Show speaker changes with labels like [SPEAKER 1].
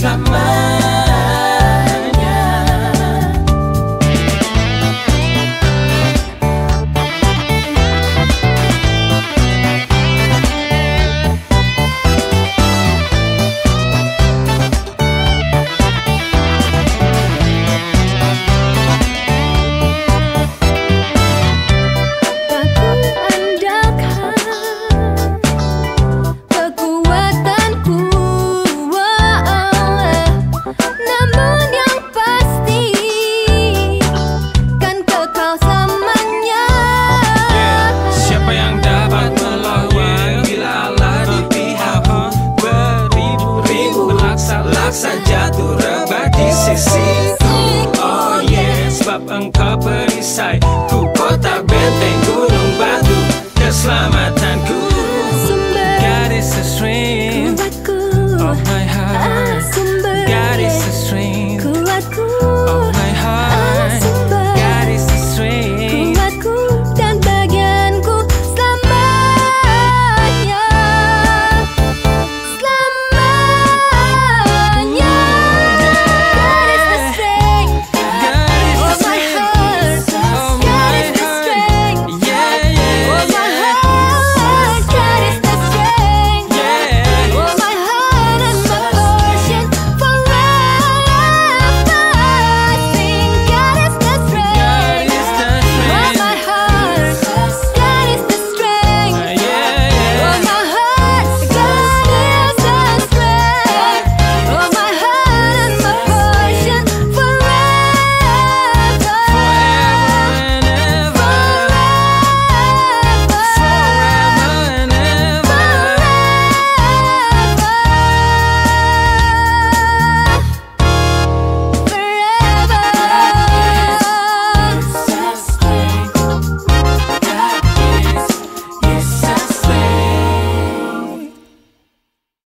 [SPEAKER 1] sembar perisai Ku kota benteng gunung batu Keselamatanku
[SPEAKER 2] Sumber
[SPEAKER 1] Gadis a stream
[SPEAKER 2] Of
[SPEAKER 1] my heart
[SPEAKER 2] Sumber